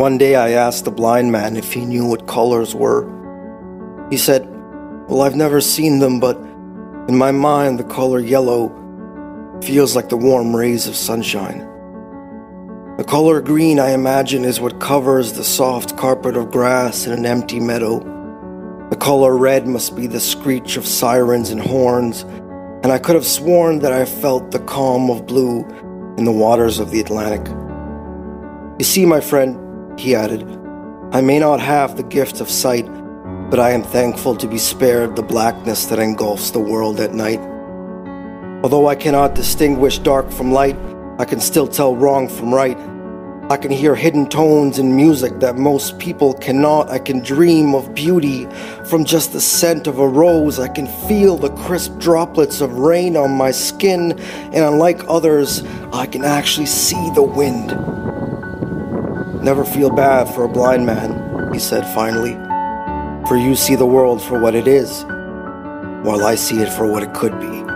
One day I asked the blind man if he knew what colors were. He said, Well, I've never seen them, but in my mind, the color yellow feels like the warm rays of sunshine. The color green, I imagine, is what covers the soft carpet of grass in an empty meadow. The color red must be the screech of sirens and horns, and I could have sworn that I felt the calm of blue in the waters of the Atlantic. You see, my friend, he added, I may not have the gift of sight, but I am thankful to be spared the blackness that engulfs the world at night. Although I cannot distinguish dark from light, I can still tell wrong from right. I can hear hidden tones in music that most people cannot. I can dream of beauty from just the scent of a rose. I can feel the crisp droplets of rain on my skin, and unlike others, I can actually see the wind. Never feel bad for a blind man, he said finally, for you see the world for what it is, while I see it for what it could be.